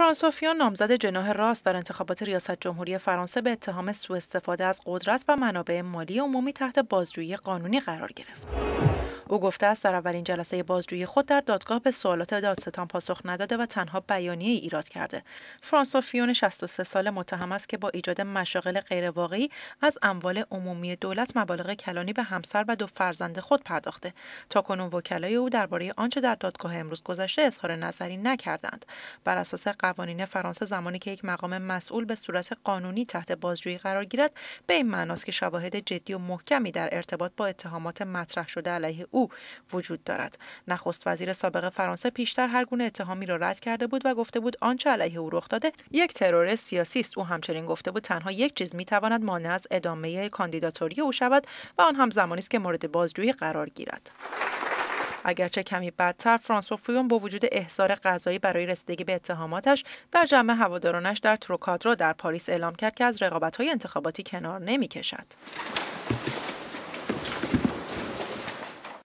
فرانسوا فیون نامزد جناح راست در انتخابات ریاست جمهوری فرانسه به اتهام سوء استفاده از قدرت و منابع مالی عمومی تحت بازجویی قانونی قرار گرفت. او گفته است در اولین جلسه بازجویی خود در دادگاه به سوالات دادستان پاسخ نداده و تنها بیانیه ایراد کرده. فرانسوا فیون 63 سال متهم است که با ایجاد مشاغل غیرواقعی از اموال عمومی دولت مبالغ کلانی به همسر و دو فرزند خود پرداخته. تاکنون وکلای او درباره آنچه در دادگاه امروز گذشته اظهار نظری نکردند. بر اساس قوانین فرانسه زمانی که یک مقام مسئول به صورت قانونی تحت بازجویی قرار گیرد به این معناست که شواهد جدی و محکمی در ارتباط با اتهامات مطرح شده علیه او وجود دارد. نخست وزیر سابق فرانسه پیشتر هر گونه اتهامی را رد کرده بود و گفته بود آنچه علیه او رخ داده یک ترور سیاسی است او همچنین گفته بود تنها یک چیز می‌تواند مانع از ادامه کاندیداتوری او شود و آن هم زمانی است که مورد بازجویی قرار گیرد. اگرچه کمی بدتر فرانسوا فیون با وجود احضار قضایی برای رسیدگی به اتهاماتش در جمع هوادارانش در تروکادرو در پاریس اعلام کرد که از رقابت‌های انتخاباتی کنار نمی‌کشد.